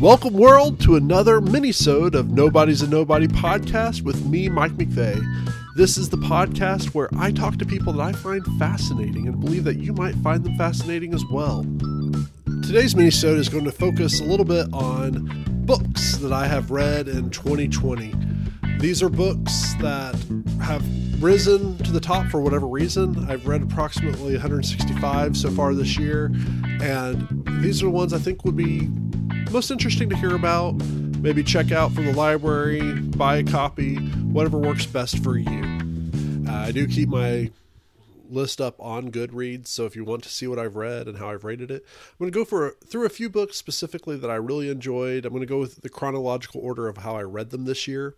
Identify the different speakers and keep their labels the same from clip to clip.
Speaker 1: Welcome, world, to another mini-sode of Nobody's a Nobody podcast with me, Mike McVey. This is the podcast where I talk to people that I find fascinating and believe that you might find them fascinating as well. Today's mini-sode is going to focus a little bit on books that I have read in 2020. These are books that have risen to the top for whatever reason. I've read approximately 165 so far this year, and these are the ones I think would be most interesting to hear about. Maybe check out from the library, buy a copy, whatever works best for you. Uh, I do keep my list up on Goodreads, so if you want to see what I've read and how I've rated it, I'm going to go for through a few books specifically that I really enjoyed. I'm going to go with the chronological order of how I read them this year.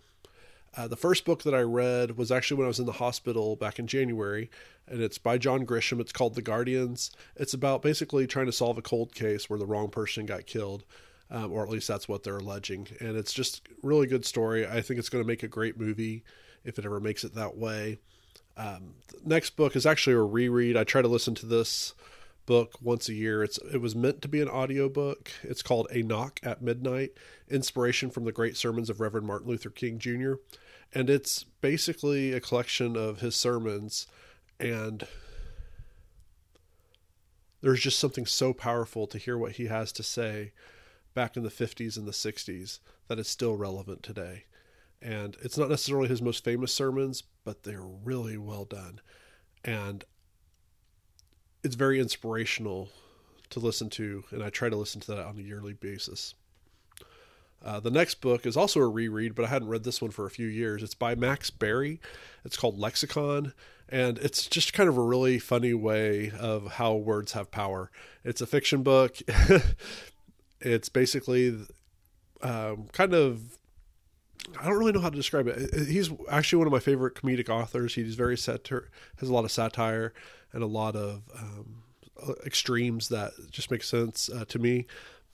Speaker 1: Uh, the first book that I read was actually when I was in the hospital back in January, and it's by John Grisham. It's called The Guardians. It's about basically trying to solve a cold case where the wrong person got killed um, or at least that's what they're alleging. And it's just really good story. I think it's going to make a great movie if it ever makes it that way. Um, next book is actually a reread. I try to listen to this book once a year. It's it was meant to be an audiobook. It's called A Knock at Midnight: Inspiration from the Great Sermons of Reverend Martin Luther King Jr. And it's basically a collection of his sermons and there's just something so powerful to hear what he has to say back in the 50s and the 60s that is still relevant today. And it's not necessarily his most famous sermons, but they're really well done. And it's very inspirational to listen to, and I try to listen to that on a yearly basis. Uh, the next book is also a reread, but I hadn't read this one for a few years. It's by Max Barry. It's called Lexicon, and it's just kind of a really funny way of how words have power. It's a fiction book. it's basically um, kind of I don't really know how to describe it. He's actually one of my favorite comedic authors. He's very satir, has a lot of satire and a lot of um, extremes that just make sense uh, to me.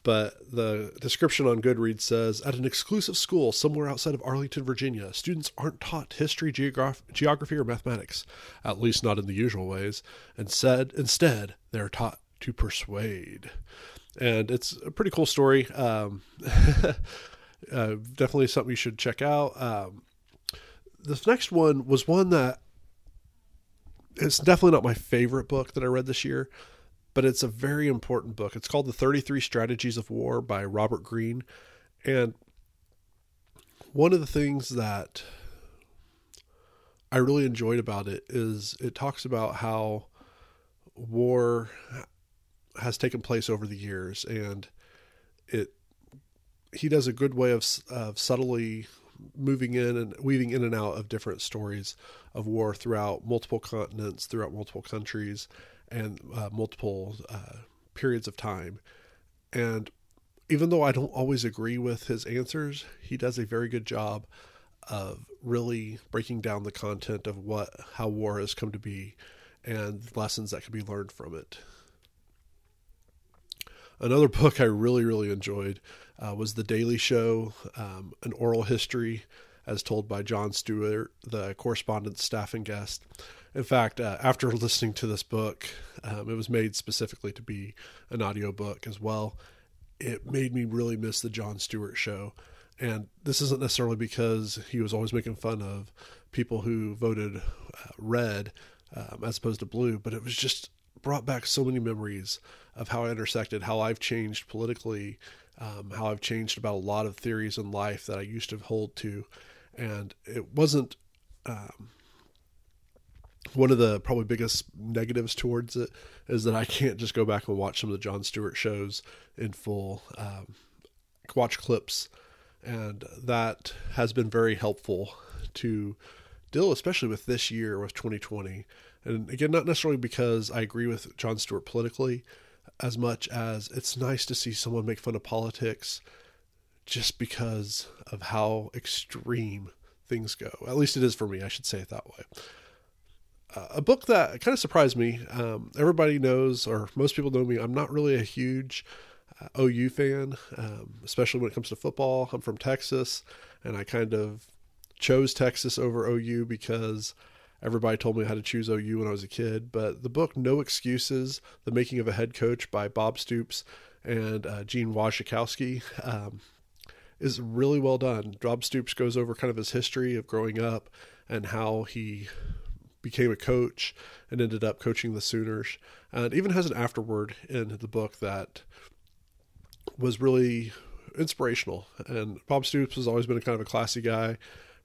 Speaker 1: But the description on Goodreads says At an exclusive school somewhere outside of Arlington, Virginia, students aren't taught history, geograph- geography, or mathematics, at least not in the usual ways. And said, instead, they're taught to persuade and it's a pretty cool story. Um, uh, definitely something you should check out. Um, this next one was one that it's definitely not my favorite book that I read this year, but it's a very important book. It's called The 33 Strategies of War by Robert Greene. And one of the things that I really enjoyed about it is it talks about how war has taken place over the years, and it he does a good way of of subtly moving in and weaving in and out of different stories of war throughout multiple continents, throughout multiple countries, and uh, multiple uh, periods of time. And even though I don't always agree with his answers, he does a very good job of really breaking down the content of what how war has come to be and lessons that can be learned from it. Another book I really, really enjoyed uh, was The Daily Show, um, an oral history as told by Jon Stewart, the correspondent, staff, and guest. In fact, uh, after listening to this book, um, it was made specifically to be an audiobook as well. It made me really miss the Jon Stewart show. And this isn't necessarily because he was always making fun of people who voted uh, red um, as opposed to blue, but it was just brought back so many memories of how I intersected, how I've changed politically, um, how I've changed about a lot of theories in life that I used to hold to. And it wasn't um, one of the probably biggest negatives towards it is that I can't just go back and watch some of the Jon Stewart shows in full, um, watch clips. And that has been very helpful to deal, especially with this year, with 2020. And again, not necessarily because I agree with Jon Stewart politically, as much as it's nice to see someone make fun of politics just because of how extreme things go. At least it is for me. I should say it that way. Uh, a book that kind of surprised me. Um, everybody knows, or most people know me. I'm not really a huge uh, OU fan, um, especially when it comes to football. I'm from Texas, and I kind of chose Texas over OU because Everybody told me how to choose OU when I was a kid, but the book No Excuses: The Making of a Head Coach by Bob Stoops and uh, Gene Wojciechowski. Um, is really well done. Bob Stoops goes over kind of his history of growing up and how he became a coach and ended up coaching the Sooners. And even has an afterword in the book that was really inspirational. And Bob Stoops has always been a kind of a classy guy,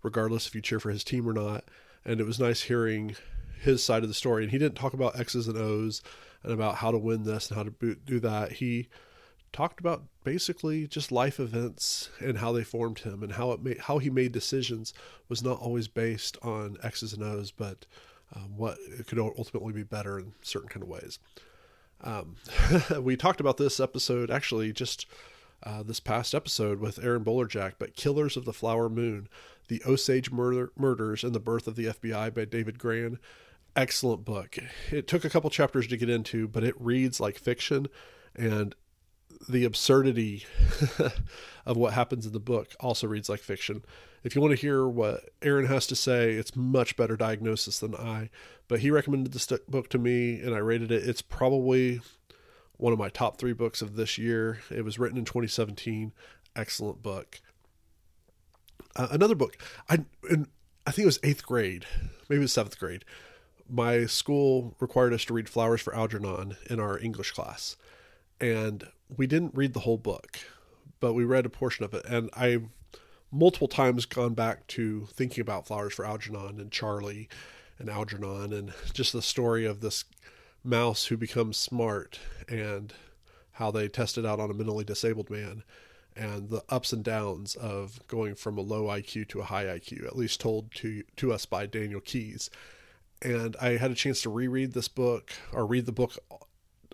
Speaker 1: regardless if you cheer for his team or not. And it was nice hearing his side of the story. And he didn't talk about X's and O's and about how to win this and how to do that. He talked about basically just life events and how they formed him and how it made how he made decisions was not always based on X's and O's, but um, what it could ultimately be better in certain kind of ways. Um, we talked about this episode actually just uh, this past episode with Aaron Bolerjack, but Killers of the Flower Moon, the Osage murder, Murders and the Birth of the FBI by David Grann. Excellent book. It took a couple chapters to get into, but it reads like fiction and the absurdity of what happens in the book also reads like fiction. If you want to hear what Aaron has to say, it's much better diagnosis than I. But he recommended this book to me, and I rated it. It's probably one of my top three books of this year. It was written in 2017. Excellent book. Uh, another book, I in, I think it was eighth grade, maybe it was seventh grade. My school required us to read Flowers for Algernon in our English class, and we didn't read the whole book, but we read a portion of it. And I've multiple times gone back to thinking about Flowers for Algernon and Charlie and Algernon and just the story of this mouse who becomes smart and how they tested out on a mentally disabled man and the ups and downs of going from a low IQ to a high IQ, at least told to to us by Daniel Keyes. And I had a chance to reread this book or read the book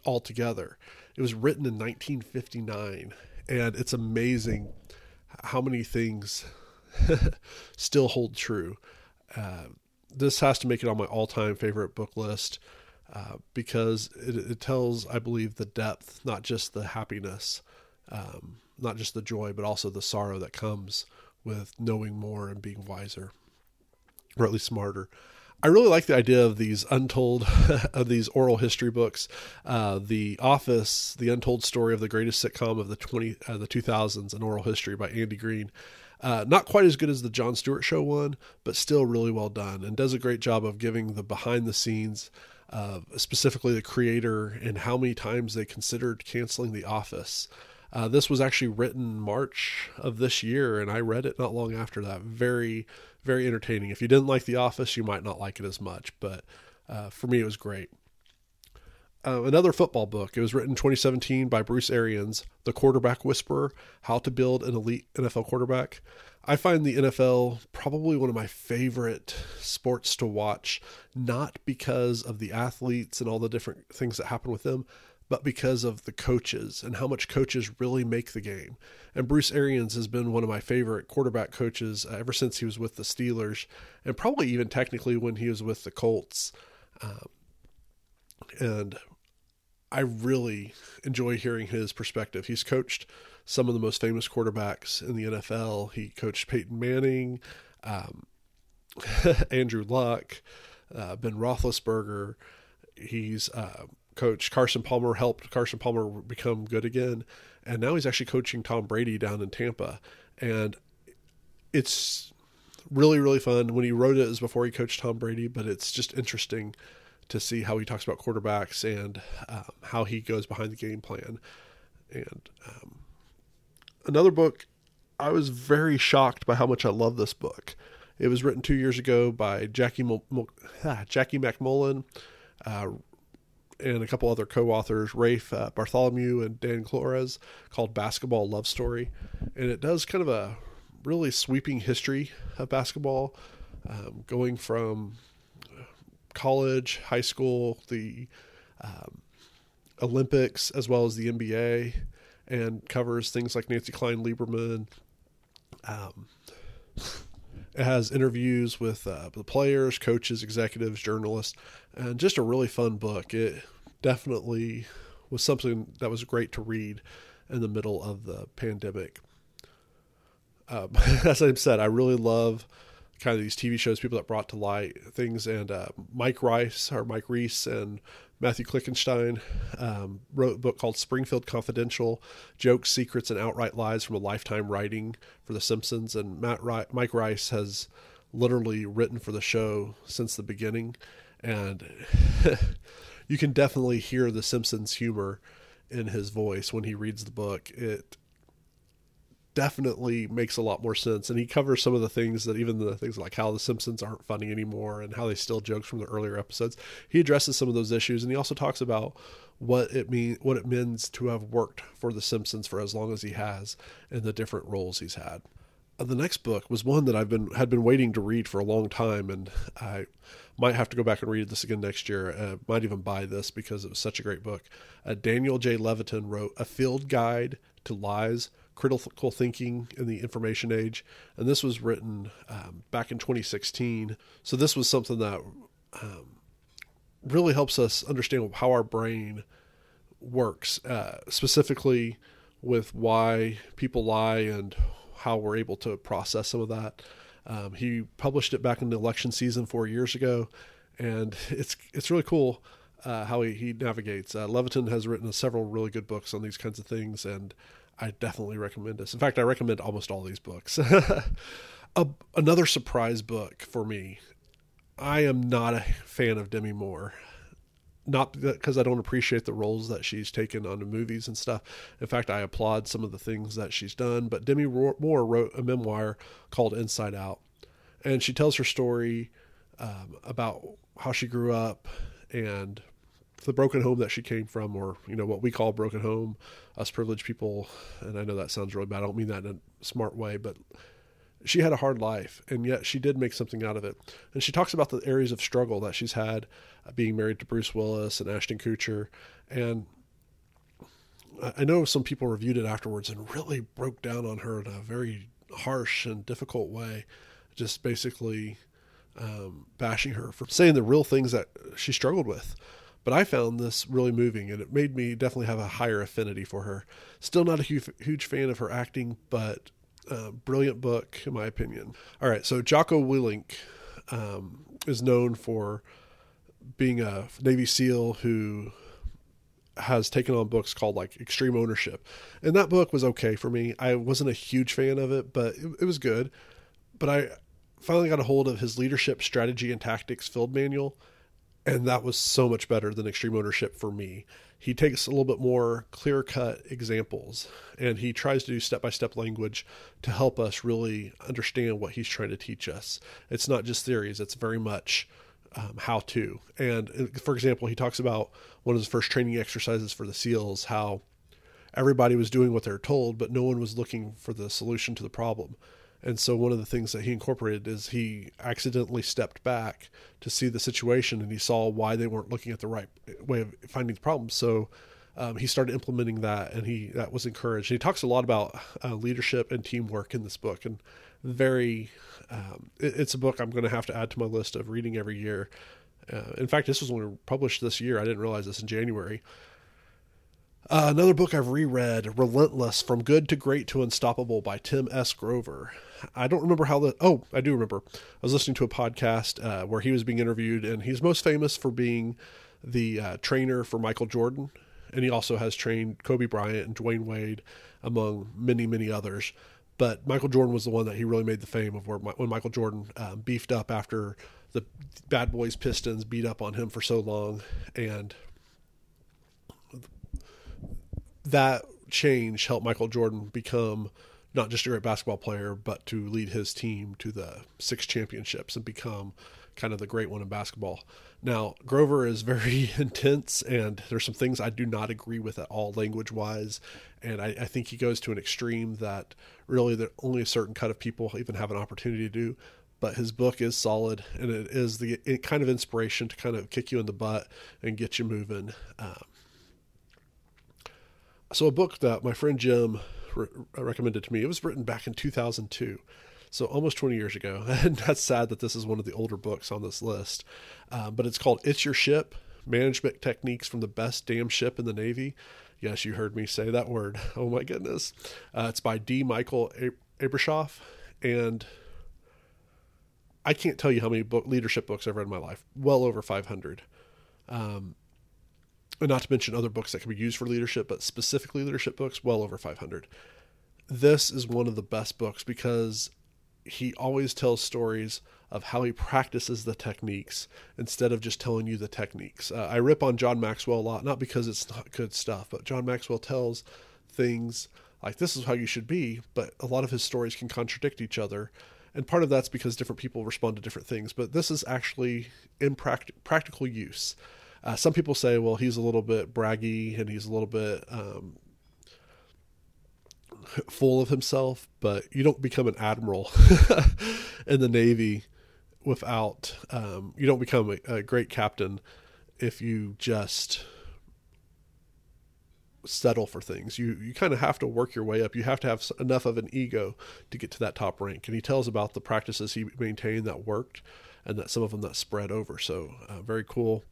Speaker 1: altogether. It was written in 1959, and it's amazing how many things still hold true. Uh, this has to make it on my all-time favorite book list uh, because it, it, tells, I believe, the depth, not just the happiness, um, not just the joy, but also the sorrow that comes with knowing more and being wiser, or at least smarter. I really like the idea of these untold, of these oral history books. Uh, the Office, the untold story of the greatest sitcom of the twenty, uh, the two thousands, an oral history by Andy Greene. Uh, not quite as good as the Jon Stewart Show one, but still really well done, and does a great job of giving the behind the scenes, uh, specifically the creator and how many times they considered canceling The Office. Uh, this was actually written March of this year, and I read it not long after that. Very, very entertaining. If you didn't like The Office, you might not like it as much, but uh, for me, it was great. Uh, another football book. It was written in 2017 by Bruce Arians, The Quarterback Whisperer How to Build an Elite NFL Quarterback. I find the NFL probably one of my favorite sports to watch, not because of the athletes and all the different things that happen with them, but because of the coaches and how much coaches really make the game. And Bruce Arians has been one of my favorite quarterback coaches ever since he was with the Steelers, and probably even technically when he was with the Colts. Um, and I really enjoy hearing his perspective. He's coached some of the most famous quarterbacks in the NFL. He coached Peyton Manning, um, Andrew Luck, uh, Ben Roethlisberger. He's uh, coach Carson Palmer helped Carson Palmer become good again, and now he's actually coaching Tom Brady down in Tampa, and it's really really fun. When he wrote it, was before he coached Tom Brady, but it's just interesting to see how he talks about quarterbacks and um, how he goes behind the game plan. And um, another book, I was very shocked by how much I love this book. It was written two years ago by Jackie Mo- Mo- Jackie MacMullan, uh, and a couple other co-authors, Rafe uh, Bartholomew and Dan Klores, called Basketball Love Story, and it does kind of a really sweeping history of basketball, um, going from college, high school, the um, Olympics, as well as the NBA, and covers things like Nancy Klein Lieberman. Um, it has interviews with uh, the players, coaches, executives, journalists, and just a really fun book. It definitely was something that was great to read in the middle of the pandemic. Um, as I said, I really love kind of these TV shows, people that brought to light things, and uh, Mike Rice or Mike Reiss and Matthew Klickenstein um, wrote a book called Springfield Confidential Jokes, Secrets, and Outright Lies from a Lifetime Writing for The Simpsons. And Matt Mike Rice has literally written for the show since the beginning. And you can definitely hear The Simpsons humor in his voice when he reads the book. It definitely makes a lot more sense. And he covers some of the things that even the things like how the Simpsons aren't funny anymore and how they steal jokes from the earlier episodes. He addresses some of those issues and he also talks about what it mean what it means to have worked for the Simpsons for as long as he has and the different roles he's had. Uh, the next book was one that I've been had been waiting to read for a long time, and I might have to go back and read this again next year. Uh, might even buy this because it was such a great book. Uh, Daniel J. Levitin wrote a field guide to lies, critical thinking in the information age, and this was written um, back in 2016. So this was something that um, really helps us understand how our brain works, uh, specifically with why people lie and how we're able to process some of that. Um, he published it back in the election season four years ago, and it's it's really cool uh, how he, he navigates. Uh, Levitin has written several really good books on these kinds of things, and I definitely recommend this. In fact, I recommend almost all these books. A, another surprise book for me. I am not a fan of Demi Moore. Not because I don't appreciate the roles that she's taken on the movies and stuff. In fact, I applaud some of the things that she's done. But Demi Moore wrote a memoir called Inside Out, and she tells her story um, about how she grew up and the broken home that she came from, or you know what we call broken home, us privileged people. And I know that sounds really bad. I don't mean that in a smart way, but she had a hard life, and yet she did make something out of it. And she talks about the areas of struggle that she's had, uh, being married to Bruce Willis and Ashton Kutcher, and I know some people reviewed it afterwards and really broke down on her in a very harsh and difficult way, just basically um, bashing her for saying the real things that she struggled with. But I found this really moving, and it made me definitely have a higher affinity for her. Still not a huge, huge fan of her acting, but uh, brilliant book in my opinion. All right, so Jocko Willink um, is known for being a Navy SEAL who has taken on books called like Extreme Ownership, and that book was okay for me. I wasn't a huge fan of it, but it, it was good. But I finally got a hold of his Leadership Strategy and Tactics Field Manual and that was so much better than extreme ownership for me. He takes a little bit more clear cut examples and he tries to do step by step language to help us really understand what he's trying to teach us. It's not just theories it's very much um, how to. And uh, for example he talks about one of his first training exercises for the seals how everybody was doing what they're told but no one was looking for the solution to the problem and so one of the things that he incorporated is he accidentally stepped back to see the situation and he saw why they weren't looking at the right way of finding the problem. So um, he started implementing that and he that was encouraged. And he talks a lot about uh, leadership and teamwork in this book and very um, it, it's a book I'm going to have to add to my list of reading every year. Uh, in fact, this was only published this year. I didn't realize this in January. Uh, another book I've reread, Relentless From Good to Great to Unstoppable by Tim S. Grover. I don't remember how the. Oh, I do remember. I was listening to a podcast uh, where he was being interviewed, and he's most famous for being the uh, trainer for Michael Jordan. And he also has trained Kobe Bryant and Dwyane Wade, among many, many others. But Michael Jordan was the one that he really made the fame of where when Michael Jordan um, beefed up after the Bad Boys Pistons beat up on him for so long. And that change helped Michael Jordan become not just a great basketball player, but to lead his team to the six championships and become kind of the great one in basketball. Now, Grover is very intense, and there's some things I do not agree with at all language wise. And I, I, think he goes to an extreme that really that only a certain cut of people even have an opportunity to do. But his book is solid, and it is the kind of inspiration to kind of kick you in the butt and get you moving. Um, so a book that my friend Jim re- recommended to me. It was written back in 2002, so almost 20 years ago. And that's sad that this is one of the older books on this list. Uh, but it's called "It's Your Ship: Management Techniques from the Best Damn Ship in the Navy." Yes, you heard me say that word. Oh my goodness! Uh, it's by D. Michael Abrashoff. and I can't tell you how many book leadership books I've read in my life. Well over 500. Um, and not to mention other books that can be used for leadership, but specifically leadership books, well over 500. This is one of the best books because he always tells stories of how he practices the techniques instead of just telling you the techniques. Uh, I rip on John Maxwell a lot, not because it's not good stuff, but John Maxwell tells things like this is how you should be, but a lot of his stories can contradict each other. And part of that's because different people respond to different things, but this is actually in practic- practical use. Uh, some people say, well, he's a little bit braggy and he's a little bit um, full of himself, but you don't become an admiral in the Navy without, um, you don't become a, a great captain if you just settle for things. You you kind of have to work your way up. You have to have enough of an ego to get to that top rank. And he tells about the practices he maintained that worked, and that some of them that spread over. So uh, very cool.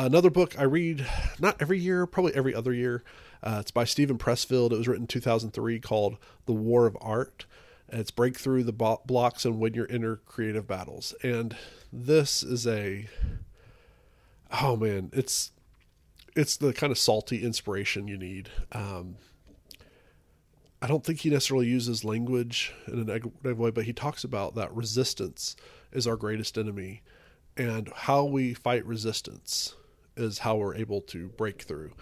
Speaker 1: Another book I read not every year, probably every other year. Uh, it's by Steven Pressfield. It was written in 2003 called The War of Art. And it's break through the blocks and win your inner creative battles. And this is a oh man, it's it's the kind of salty inspiration you need. Um, I don't think he necessarily uses language in a negative way, but he talks about that resistance is our greatest enemy, and how we fight resistance is how we're able to break through.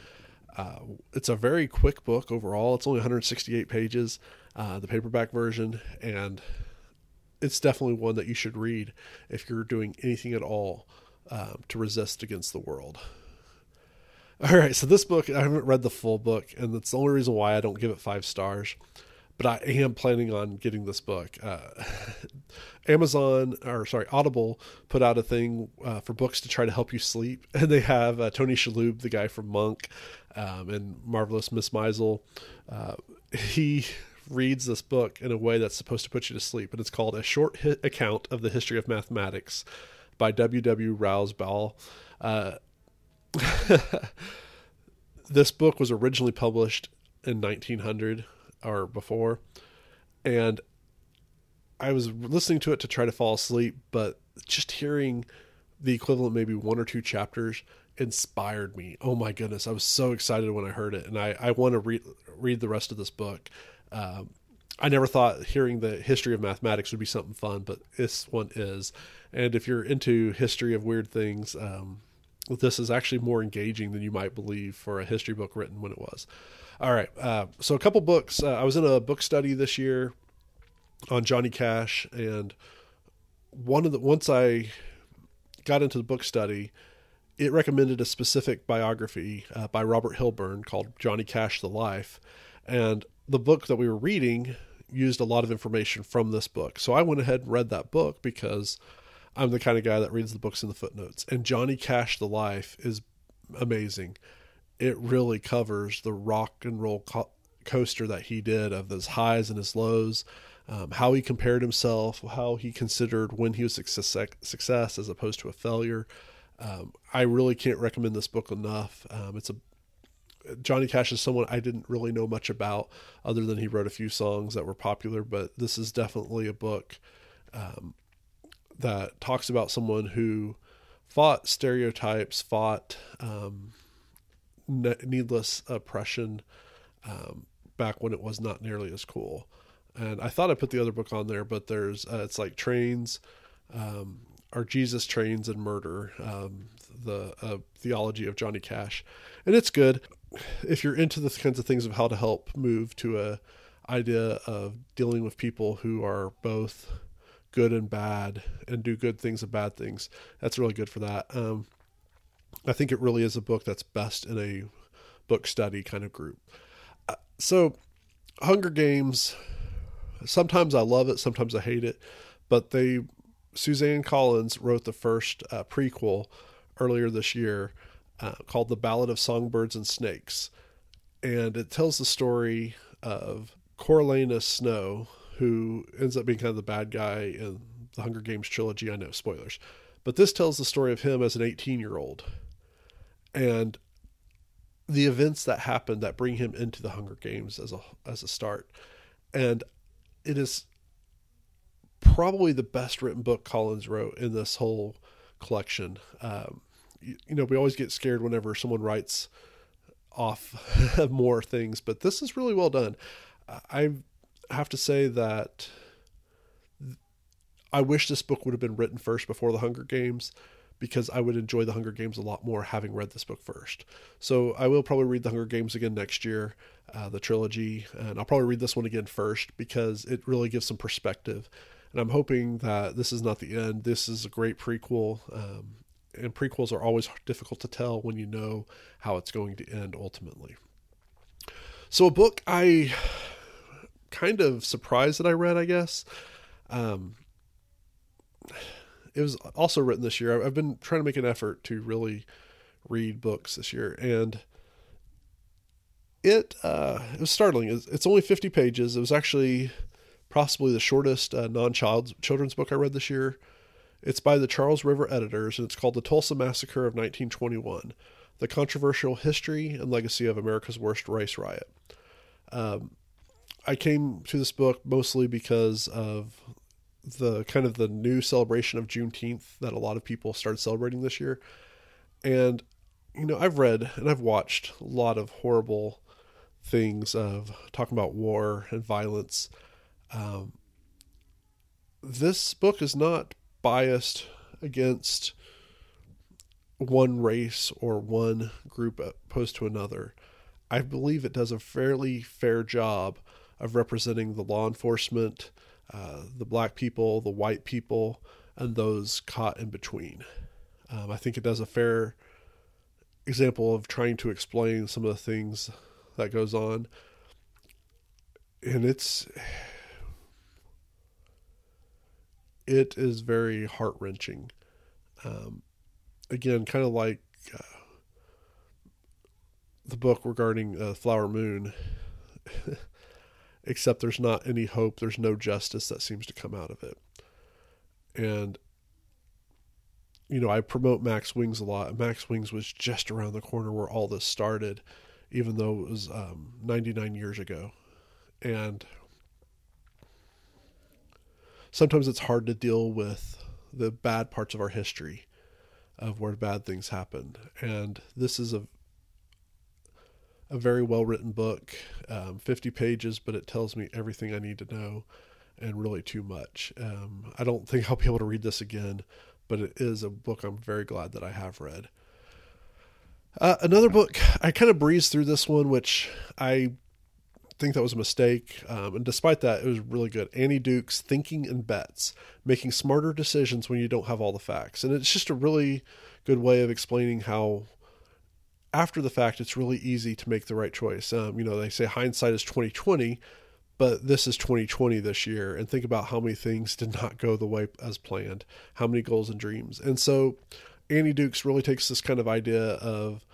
Speaker 1: Uh, it's a very quick book overall. It's only 168 pages, uh, the paperback version, and it's definitely one that you should read if you're doing anything at all um, to resist against the world. All right, so this book, I haven't read the full book, and that's the only reason why I don't give it five stars but I am planning on getting this book. Uh, Amazon, or sorry, Audible put out a thing uh, for books to try to help you sleep, and they have uh, Tony Shalhoub, the guy from Monk, um, and Marvelous Miss Maisel. Uh, he reads this book in a way that's supposed to put you to sleep, and it's called A Short Hit Account of the History of Mathematics by W. W. Rouse Ball. Uh, this book was originally published in 1900 or before, and I was listening to it to try to fall asleep, but just hearing the equivalent, maybe one or two chapters, inspired me. Oh my goodness, I was so excited when I heard it, and I, I want to read read the rest of this book. Um, I never thought hearing the history of mathematics would be something fun, but this one is. And if you're into history of weird things, um, this is actually more engaging than you might believe for a history book written when it was. All right. Uh, so a couple books. Uh, I was in a book study this year on Johnny Cash, and one of the once I got into the book study, it recommended a specific biography uh, by Robert Hilburn called Johnny Cash: The Life, and the book that we were reading used a lot of information from this book. So I went ahead and read that book because I'm the kind of guy that reads the books in the footnotes. And Johnny Cash: The Life is amazing it really covers the rock and roll co- coaster that he did of his highs and his lows, um, how he compared himself, how he considered when he was success, success as opposed to a failure. Um, I really can't recommend this book enough. Um, it's a Johnny Cash is someone I didn't really know much about, other than he wrote a few songs that were popular. But this is definitely a book um, that talks about someone who fought stereotypes, fought um, needless oppression um, back when it was not nearly as cool. And I thought I put the other book on there, but there's uh, it's like trains, um, are Jesus trains and murder, um, the uh, theology of Johnny Cash, and it's good if you're into the kinds of things of how to help move to a idea of dealing with people who are both good and bad and do good things and bad things. That's really good for that. Um, I think it really is a book that's best in a book study kind of group. Uh, so, Hunger Games, sometimes I love it, sometimes I hate it, but they, Suzanne Collins wrote the first uh, prequel earlier this year uh, called The Ballad of Songbirds and Snakes. And it tells the story of Coriolanus Snow, who ends up being kind of the bad guy in the Hunger Games trilogy. I know, spoilers. But this tells the story of him as an 18 year old and the events that happen that bring him into the Hunger Games as a as a start. And it is probably the best written book Collins wrote in this whole collection. Um, you, you know, we always get scared whenever someone writes off more things, but this is really well done. I have to say that I wish this book would have been written first before the Hunger Games because I would enjoy the Hunger Games a lot more having read this book first. So I will probably read the Hunger Games again next year, uh, the trilogy, and I'll probably read this one again first because it really gives some perspective. And I'm hoping that this is not the end. This is a great prequel. Um, and prequels are always difficult to tell when you know how it's going to end ultimately. So, a book I kind of surprised that I read, I guess. Um, it was also written this year. I've been trying to make an effort to really read books this year, and it uh, it was startling. It's only fifty pages. It was actually possibly the shortest uh, non-child children's book I read this year. It's by the Charles River editors, and it's called The Tulsa Massacre of 1921: The Controversial History and Legacy of America's Worst Race Riot. Um, I came to this book mostly because of the kind of the new celebration of Juneteenth that a lot of people started celebrating this year. And, you know, I've read and I've watched a lot of horrible things of talking about war and violence. Um, this book is not biased against one race or one group opposed to another. I believe it does a fairly fair job of representing the law enforcement uh, the black people, the white people, and those caught in between. Um, I think it does a fair example of trying to explain some of the things that goes on, and it's it is very heart wrenching. Um, again, kind of like uh, the book regarding uh, Flower Moon. except there's not any hope, there's no justice that seems to come out of it. And you know, I promote Max Wings a lot. Max Wings was just around the corner where all this started, even though it was um, 99 years ago. And sometimes it's hard to deal with the bad parts of our history of where bad things happen. And this is a a very well written book, um, 50 pages, but it tells me everything I need to know and really too much. Um, I don't think I'll be able to read this again, but it is a book I'm very glad that I have read. Uh, another book, I kind of breezed through this one, which I think that was a mistake. Um, and despite that, it was really good. Annie Duke's Thinking in Bets, making smarter decisions when you don't have all the facts. And it's just a really good way of explaining how after the fact, it's really easy to make the right choice. Um, you know, they say hindsight is twenty twenty, but this is twenty twenty this year, and think about how many things did not go the way as planned, how many goals and dreams, and so Annie Dukes really takes this kind of idea of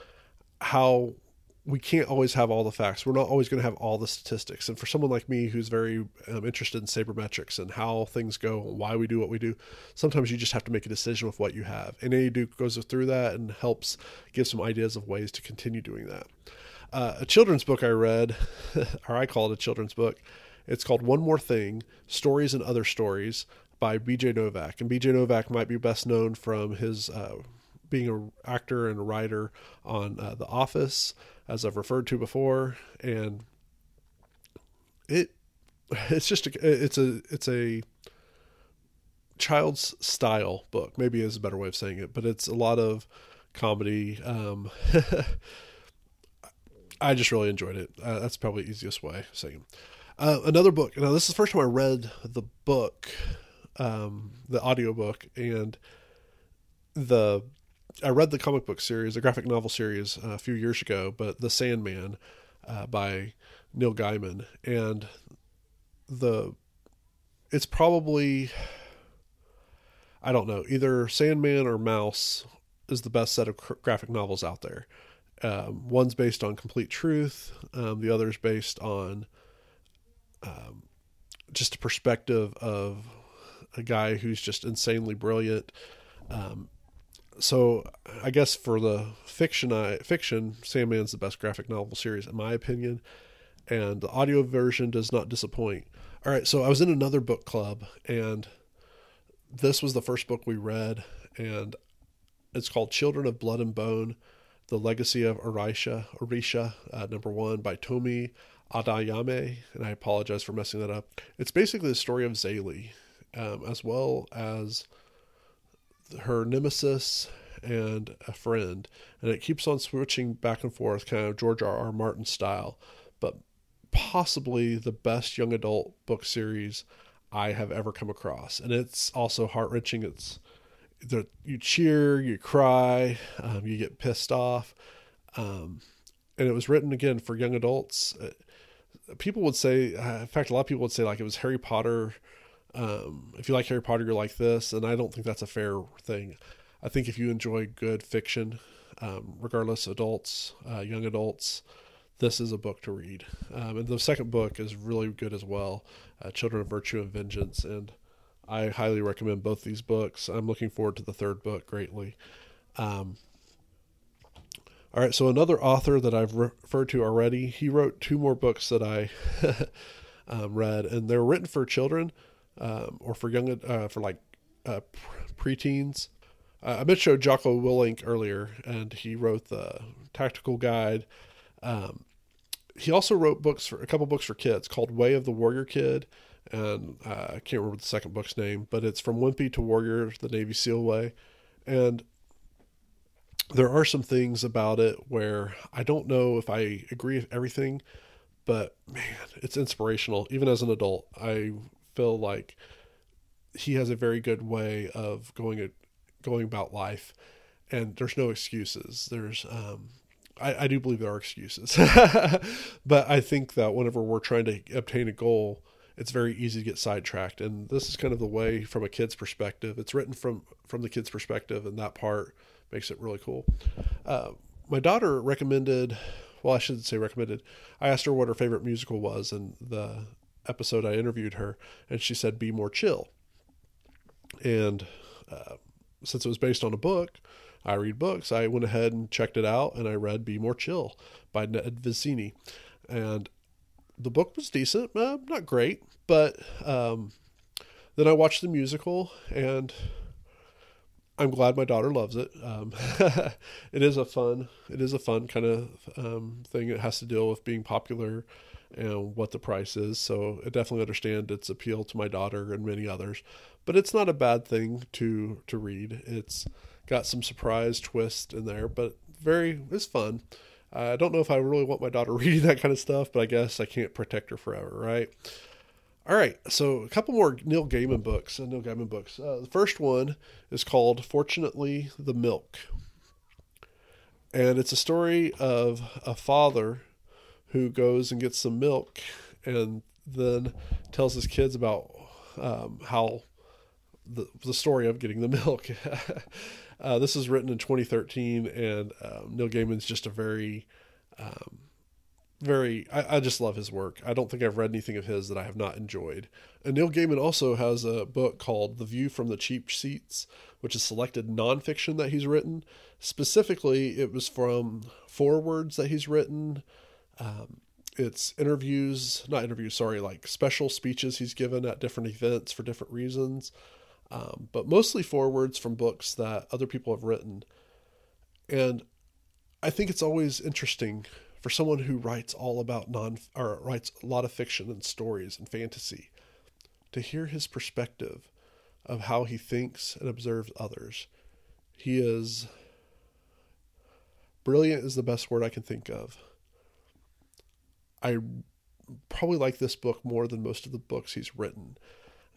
Speaker 1: how we can't always have all the facts. We're not always going to have all the statistics. And for someone like me who's very um, interested in sabermetrics and how things go, and why we do what we do, sometimes you just have to make a decision with what you have. And Annie Duke goes through that and helps give some ideas of ways to continue doing that. Uh, a children's book I read, or I call it a children's book, it's called One More Thing Stories and Other Stories by BJ Novak. And BJ Novak might be best known from his uh, being an actor and a writer on uh, The Office as I've referred to before, and it it's just a, it's a it's a child's style book. Maybe is a better way of saying it, but it's a lot of comedy. Um, I just really enjoyed it. Uh, that's probably the easiest way saying. Uh, another book. Now, this is the first time I read the book, um, the audiobook, and the I read the comic book series, the graphic novel series, uh, a few years ago, but The Sandman uh, by Neil Gaiman, and the it's probably I don't know either Sandman or Maus is the best set of graphic novels out there. Um, one's based on complete truth, um, the other's based on um, just a perspective of a guy who's just insanely brilliant. Um, so I guess for the fiction, I, fiction, Sandman's the best graphic novel series in my opinion, and the audio version does not disappoint. All right, so I was in another book club, and this was the first book we read, and It's called Children of Blood and Bone The Legacy of Orisha, Orisha uh, number one by Tomi Adayame, And I apologize for messing that up. It's basically the story of Zélie, um, as well as her nemesis and a friend. And it keeps on switching back and forth, kind of George R. R. Martin style. But possibly the best young adult book series I have ever come across. And it's also heart wrenching. It's the, you cheer, you cry, um, you get pissed off. Um, and it was written again for young adults. Uh, people would say, uh, in fact, a lot of people would say like it was Harry Potter. Um, if you like Harry Potter, you're like this, and I don't think that's a fair thing. I think if you enjoy good fiction, um, regardless adults, uh, young adults, this is a book to read. Um, and the second book is really good as well, uh, Children of Virtue and Vengeance, and I highly recommend both these books. I'm looking forward to the third book greatly. Um, all right, so another author that I've referred to already, he wrote two more books that I um, read, and they're written for children um, or for young, uh, for like uh, preteens. Uh, I mentioned Jocko Willink earlier, and he wrote the Tactical Guide. Um, he also wrote books for a couple books for kids called Way of the Warrior Kid, and uh, I can't remember the second book's name, but it's from Wimpy to Warrior, the Navy SEAL way, and there are some things about it where I don't know if I agree with everything, but man, it's inspirational. Even as an adult, I feel like he has a very good way of going a, going about life, and there's no excuses. There's um, I, I do believe there are excuses, but I think that whenever we're trying to obtain a goal, it's very easy to get sidetracked. And this is kind of the way from a kid's perspective. It's written from from the kid's perspective, and that part makes it really cool. Uh, my daughter recommended, well, I shouldn't say recommended. I asked her what her favorite musical was, and the episode I interviewed her, and she said, "Be More Chill." And uh, since it was based on a book, I read books. I went ahead and checked it out, and I read "Be More Chill" by Ned Vizzini, and the book was decent, uh, not great, but um, then I watched the musical, and I'm glad my daughter loves it. Um, it is a fun, it is a fun kind of um, thing. It has to deal with being popular and what the price is. So I definitely understand its appeal to my daughter and many others. But it's not a bad thing to to read. It's got some surprise twist in there, but very it's fun. I don't know if I really want my daughter reading that kind of stuff, but I guess I can't protect her forever, right? All right, so a couple more Neil Gaiman books. Uh, Neil Gaiman books. Uh, the first one is called "Fortunately the Milk," and it's a story of a father who goes and gets some milk, and then tells his kids about um, how the the story of getting the milk. uh, this is written in 2013, and um, Neil Gaiman's just a very um, very I, I, just love his work. I don't think I've read anything of his that I have not enjoyed. And Neil Gaiman also has a book called The View from the Cheap Seats, which is selected nonfiction that he's written. Specifically, it was from forewords that he's written. Um, it's interviews, not interviews, sorry, like special speeches he's given at different events for different reasons, um, but mostly forewords from books that other people have written. And I think it's always interesting for someone who writes all about non or writes a lot of fiction and stories and fantasy to hear his perspective of how he thinks and observes others. He is brilliant is the best word I can think of. I probably like this book more than most of the books he's written.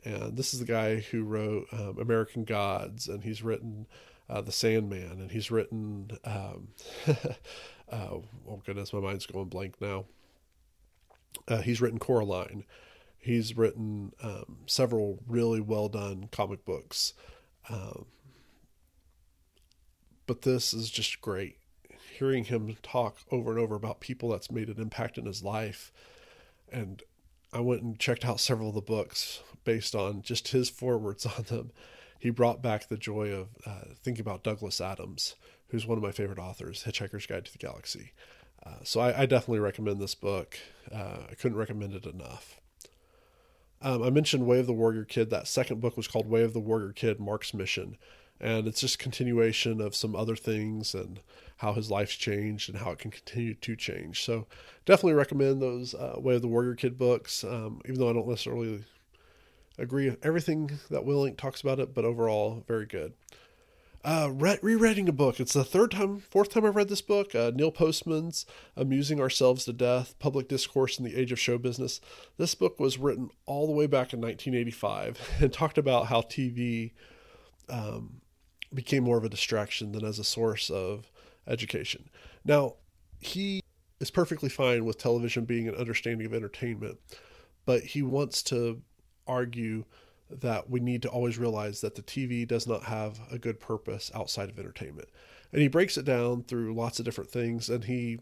Speaker 1: And this is the guy who wrote um, American Gods, and he's written uh, The Sandman, and he's written um, Uh, oh goodness, my mind's going blank now. Uh, he's written Coraline. He's written um, several really well done comic books. Um, but this is just great. Hearing him talk over and over about people that's made an impact in his life. And I went and checked out several of the books based on just his forewords on them. He brought back the joy of uh, thinking about Douglas Adams who's one of my favorite authors, Hitchhiker's Guide to the Galaxy. Uh, so I, I, definitely recommend this book. Uh, I couldn't recommend it enough. Um, I mentioned Way of the Warrior Kid. That second book was called Way of the Warrior Kid Marc's Mission. And it's just continuation of some other things and how his life's changed and how it can continue to change. So definitely recommend those uh, Way of the Warrior Kid books, um, even though I don't necessarily agree with everything that Willink talks about it, but overall very good. Uh, re- rereading a book. It's the third time, fourth time I've read this book. Uh, Neil Postman's "Amusing Ourselves to Death: Public Discourse in the Age of Show Business." This book was written all the way back in 1985 and talked about how TV um, became more of a distraction than as a source of education. Now, he is perfectly fine with television being an understanding of entertainment, but he wants to argue that we need to always realize that the TV does not have a good purpose outside of entertainment. And he breaks it down through lots of different things. And he,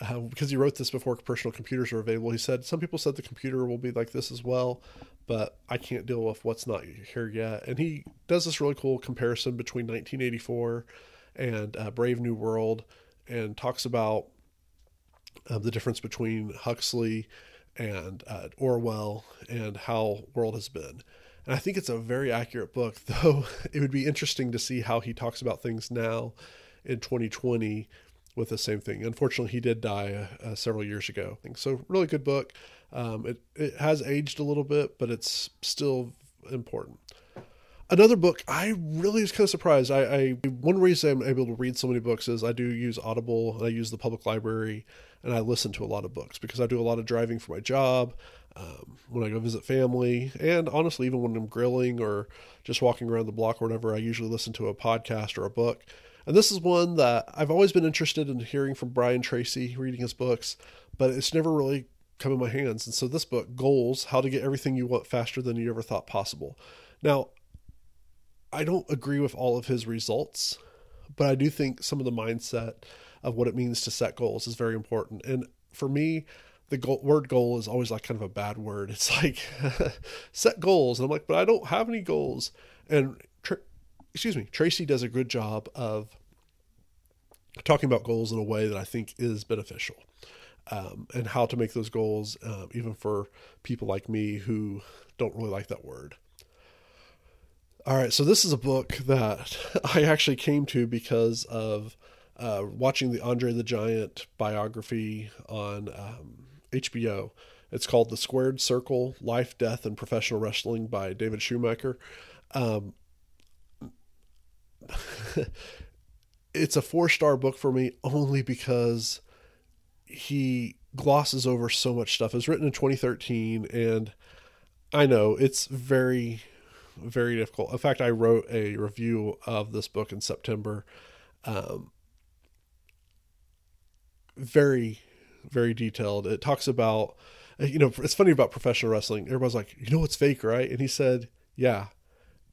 Speaker 1: uh, because he wrote this before personal computers were available, he said, Some people said the computer will be like this as well, but I can't deal with what's not here yet. And he does this really cool comparison between 1984 and uh, Brave New World and talks about uh, the difference between Huxley and uh, Orwell and how world has been. And I think it's a very accurate book, though it would be interesting to see how he talks about things now in 2020 with the same thing. Unfortunately, he did die uh, several years ago. So, really good book. Um, it, it has aged a little bit, but it's still important. Another book I really was kind of surprised. I, I one reason I'm able to read so many books is I do use Audible and I use the public library and I listen to a lot of books because I do a lot of driving for my job. Um, when I go visit family, and honestly, even when I'm grilling or just walking around the block or whatever, I usually listen to a podcast or a book. And this is one that I've always been interested in hearing from Brian Tracy, reading his books, but it's never really come in my hands. And so this book, Goals How to Get Everything You Want Faster Than You Ever Thought Possible. Now, I don't agree with all of his results, but I do think some of the mindset of what it means to set goals is very important. And for me, the goal, word goal is always like kind of a bad word. It's like set goals, and I'm like, but I don't have any goals. And excuse me, Tracy does a good job of talking about goals in a way that I think is beneficial, um, and how to make those goals, um, even for people like me who don't really like that word. All right, so this is a book that I actually came to because of uh, watching the Andre the Giant biography on um, HBO. It's called The Squared Circle Life, Death, and Professional Wrestling by David Shoemaker. Um, it's a four star book for me only because he glosses over so much stuff. It was written in 2013, and I know it's very very difficult. In fact, I wrote a review of this book in September. Um, very, very detailed. It talks about, you know, it's funny about professional wrestling. Everybody's like, you know, what's fake, right? And he said, yeah,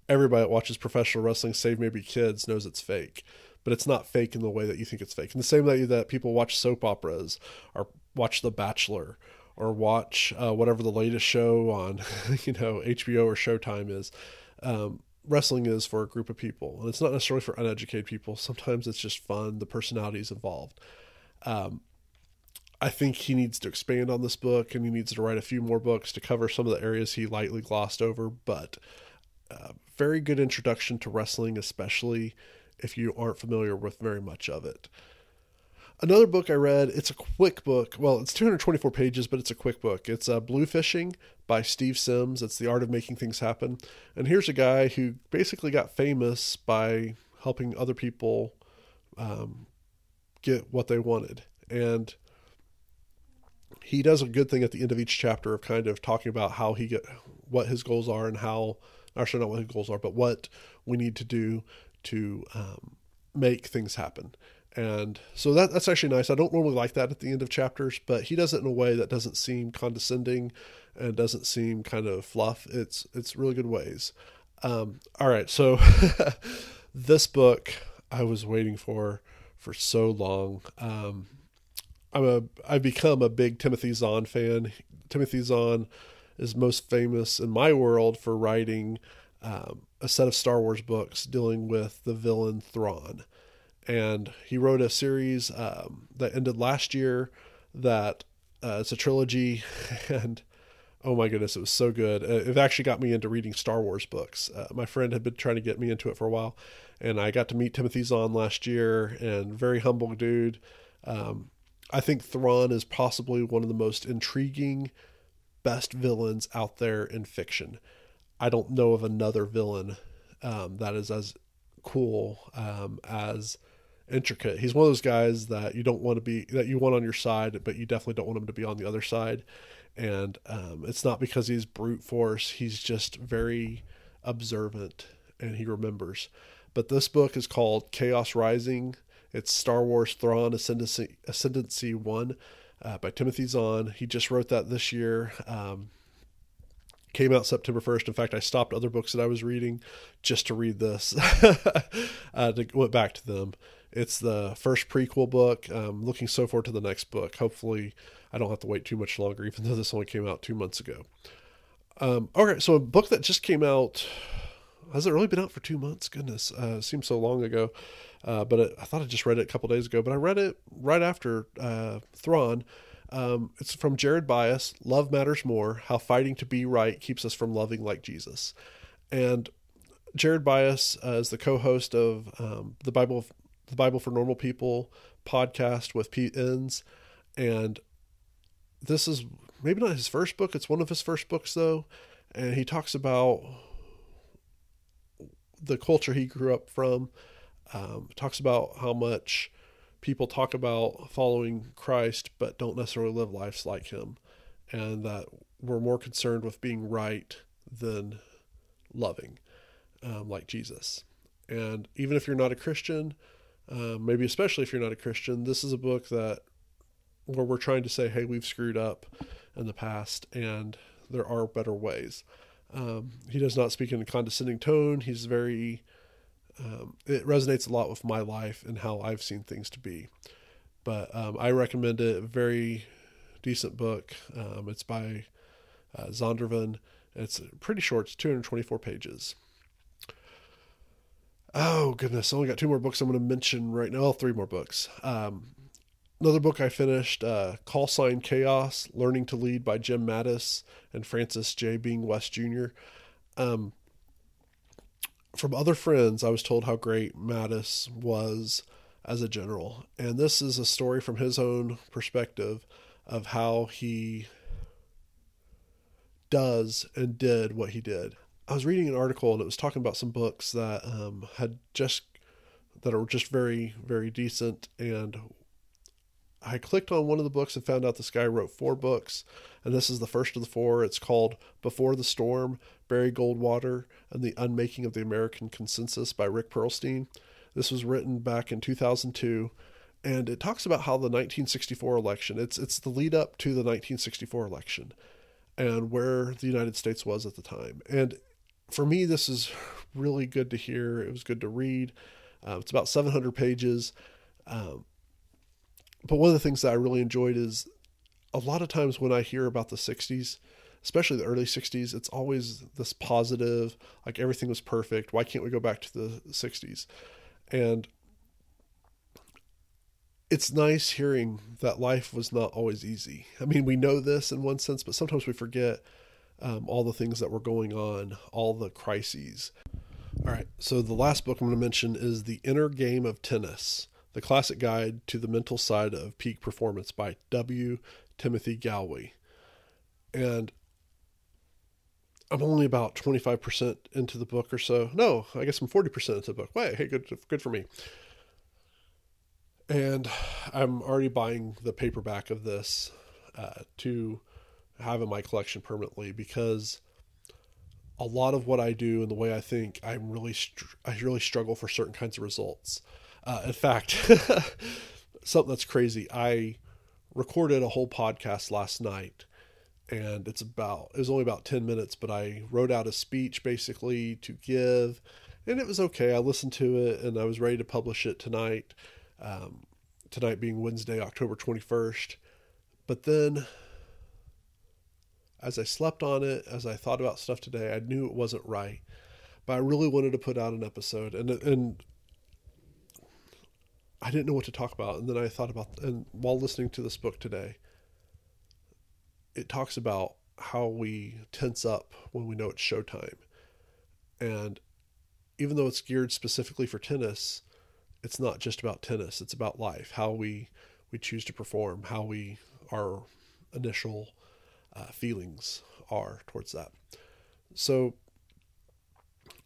Speaker 1: everybody that watches professional wrestling, save maybe kids, knows it's fake. But it's not fake in the way that you think it's fake. In the same way that people watch soap operas or watch The Bachelor or watch uh, whatever the latest show on you know HBO or Showtime is. Um, wrestling is for a group of people, and it's not necessarily for uneducated people. Sometimes it's just fun. The personalities involved. Um, I think he needs to expand on this book, and he needs to write a few more books to cover some of the areas he lightly glossed over. But uh, very good introduction to wrestling, especially if you aren't familiar with very much of it. Another book I read, it's a quick book. Well, it's 224 pages, but it's a quick book. It's uh, Blue Fishing by Steve Sims. It's the art of making things happen. And here's a guy who basically got famous by helping other people um, get what they wanted. And he does a good thing at the end of each chapter of kind of talking about how he get what his goals are and how actually not what his goals are, but what we need to do to um, make things happen. And so that that's actually nice. I don't normally like that at the end of chapters, but he does it in a way that doesn't seem condescending and doesn't seem kind of fluff. It's it's really good ways. Um, all right, so this book I was waiting for for so long. Um, I'm a I've become a big Timothy Zahn fan. Timothy Zahn is most famous in my world for writing um, a set of Star Wars books dealing with the villain Thrawn and he wrote a series um, that ended last year that uh, it's a trilogy and Oh my goodness, it was so good. Uh, it actually got me into reading Star Wars books. Uh, my friend had been trying to get me into it for a while, and I got to meet Timothy Zahn last year, and very humble dude. Um, I think Thrawn is possibly one of the most intriguing, best villains out there in fiction. I don't know of another villain um, that is as cool um, as intricate. He's one of those guys that you don't want to be that you want on your side, but you definitely don't want him to be on the other side. And um, it's not because he's brute force; he's just very observant and he remembers. But this book is called Chaos Rising. It's Star Wars Thrawn Ascendancy, Ascendancy One uh, by Timothy Zahn. He just wrote that this year. Um, came out September 1st. In fact, I stopped other books that I was reading just to read this. to, went back to them. It's the first prequel book. Um, looking so forward to the next book. Hopefully, I don't have to wait too much longer, even though this only came out two months ago. Um, okay, so a book that just came out has it really been out for two months? Goodness, uh, seems so long ago. Uh, but it, I thought I just read it a couple days ago. But I read it right after uh, Thrawn. Um, it's from Jared Byas Love matters more. How fighting to be right keeps us from loving like Jesus. And Jared Byas uh, is the co-host of um, the Bible, the Bible for Normal People podcast with Pete Enns, and this is maybe not his first book. It's one of his first books though, and he talks about the culture he grew up from. Um, talks about how much people talk about following Christ, but don't necessarily live lives like Him, and that we're more concerned with being right than loving, um, like Jesus. And even if you're not a Christian, um, maybe especially if you're not a Christian, this is a book that where we're trying to say, hey, we've screwed up in the past, and there are better ways. Um, he does not speak in a condescending tone. He's very, um, it resonates a lot with my life and how I've seen things to be. But um, I recommend it. Very decent book. Um, it's by uh, Zondervan. It's pretty short. It's 224 pages. Oh goodness! I only got two more books I'm going to mention right now. Three more books. Um, another book I finished, uh, Call Sign Chaos Learning to Lead by Jim Mattis and Francis J. Bing West Jr. Um, from other friends, I was told how great Mattis was as a general. And this is a story from his own perspective of how he does and did what he did. I was reading an article and it was talking about some books that um, had just that are just very very decent and I clicked on one of the books and found out this guy wrote four books, and this is the first of the four. It's called Before the Storm Barry Goldwater and the Unmaking of the American Consensus by Rick Perlstein. This was written back in 2002, and it talks about how the 1964 election, it's, it's the lead up to the 1964 election, and where the United States was at the time. And for me, this is really good to hear. It was good to read. Uh, it's about 700 pages. Um, but one of the things that I really enjoyed is a lot of times when I hear about the 60s, especially the early 60s, it's always this positive, like everything was perfect. Why can't we go back to the 60s? And it's nice hearing that life was not always easy. I mean, we know this in one sense, but sometimes we forget um, all the things that were going on, all the crises. All right, so the last book I'm going to mention is The Inner Game of Tennis the Classic Guide to the Mental Side of Peak Performance by W. Timothy Gallwey. And I'm only about 25% into the book or so. No, I guess I'm 40% into the book. Wait, hey, good, good for me. And I'm already buying the paperback of this uh, to have in my collection permanently because a lot of what I do and the way I think, I'm really, str- I really struggle for certain kinds of results. Uh, in fact, something that's crazy. I recorded a whole podcast last night, and it's about it was only about ten minutes, but I wrote out a speech basically to give, and it was okay. I listened to it, and I was ready to publish it tonight. Um, tonight being Wednesday, October twenty first, but then. As I slept on it, as I thought about stuff today, I knew it wasn't right but I really wanted to put out an episode. And and I didn't know what to talk about. And then I thought about, and while listening to this book today, it talks about how we tense up when we know it's showtime. And even though it's geared specifically for tennis, it's not just about tennis. It's about life, how we we choose to perform, how we our initial uh, feelings are towards that. So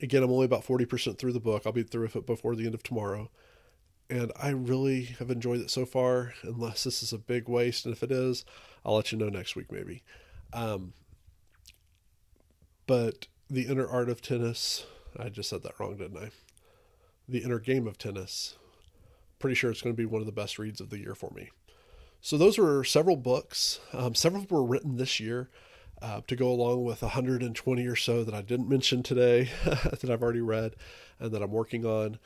Speaker 1: again, I'm only about 40% through the book. I'll be through it before the end of tomorrow. And I really have enjoyed it so far, unless this is a big waste. And if it is, I'll let you know next week, maybe. Um, but The Inner Art of Tennis, I just said that wrong, didn't I? The Inner Game of Tennis. Pretty sure it's going to be one of the best reads of the year for me. So, those were several books. Um, several were written this year uh, to go along with 120 or so that I didn't mention today that I've already read and that I'm working on.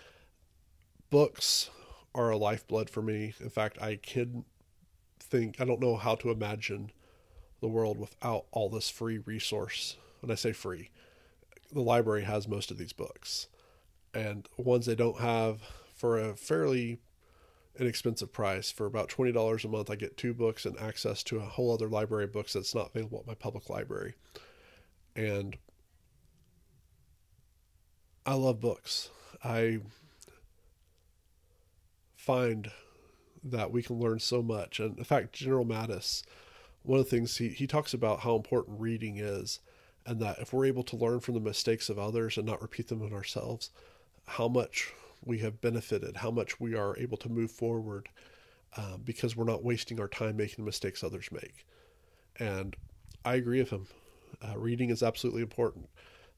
Speaker 1: Books are a lifeblood for me. In fact, I can think, I don't know how to imagine the world without all this free resource. When I say free, the library has most of these books. And ones they don't have for a fairly inexpensive price. For about $20 a month, I get two books and access to a whole other library of books that's not available at my public library. And I love books. I find that we can learn so much. And in fact, General Mattis, one of the things he, he talks about how important reading is, and that if we're able to learn from the mistakes of others and not repeat them in ourselves, how much we have benefited, how much we are able to move forward uh, because we're not wasting our time making the mistakes others make. And I agree with him. Uh, reading is absolutely important.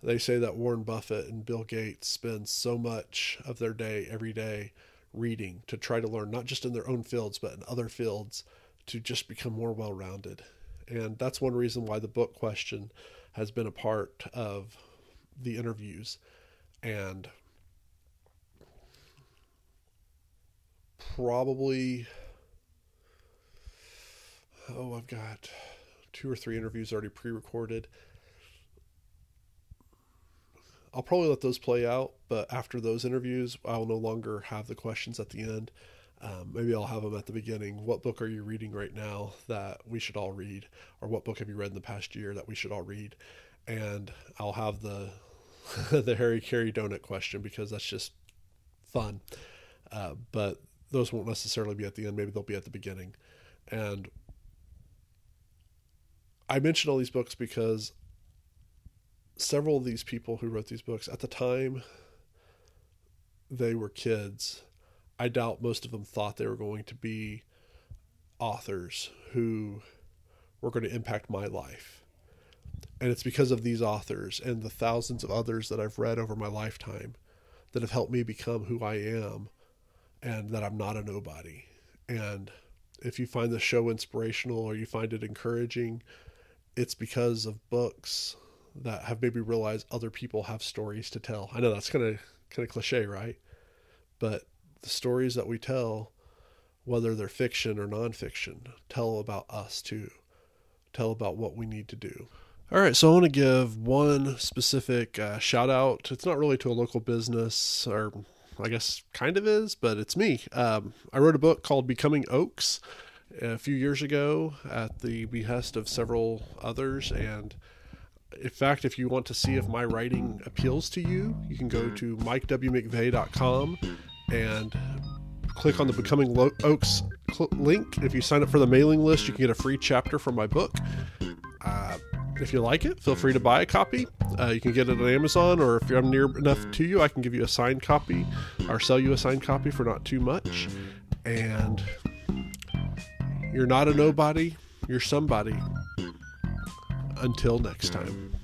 Speaker 1: They say that Warren Buffett and Bill Gates spend so much of their day every day reading to try to learn, not just in their own fields, but in other fields to just become more well rounded. And that's one reason why the book question has been a part of the interviews. And probably oh i've got two or three interviews already pre-recorded i'll probably let those play out but after those interviews i'll no longer have the questions at the end. Um, maybe i'll have them at the beginning. What book are you reading right now that we should all read? Or what book have you read in the past year that we should all read? And i'll have the the harry carey donut question because that's just fun. Uh, but those won't necessarily be at the end. Maybe they'll be at the beginning. And I mention all these books because several of these people who wrote these books at the time they were kids, I doubt most of them thought they were going to be authors who were going to impact my life. And it's because of these authors and the thousands of others that I've read over my lifetime that have helped me become who I am and that I'm not a nobody. And if you find the show inspirational or you find it encouraging, it's because of books that have made me realize other people have stories to tell. I know that's kind of kind of cliche, right? But the stories that we tell, whether they're fiction or nonfiction, tell about us too. Tell about what we need to do. All right, so I want to give one specific uh, shout out. It's not really to a local business or I guess kind of is, but it's me. Um, I wrote a book called Becoming Oaks a few years ago at the behest of several others. And in fact, if you want to see if my writing appeals to you, you can go to mikewmcvey.com and click on the Becoming Oaks link. If you sign up for the mailing list, you can get a free chapter from my book. Uh, if you like it, feel free to buy a copy. Uh, you can get it on Amazon, or if I'm near enough to you, I can give you a signed copy or sell you a signed copy for not too much. And you're not a nobody, you're somebody. Until next time.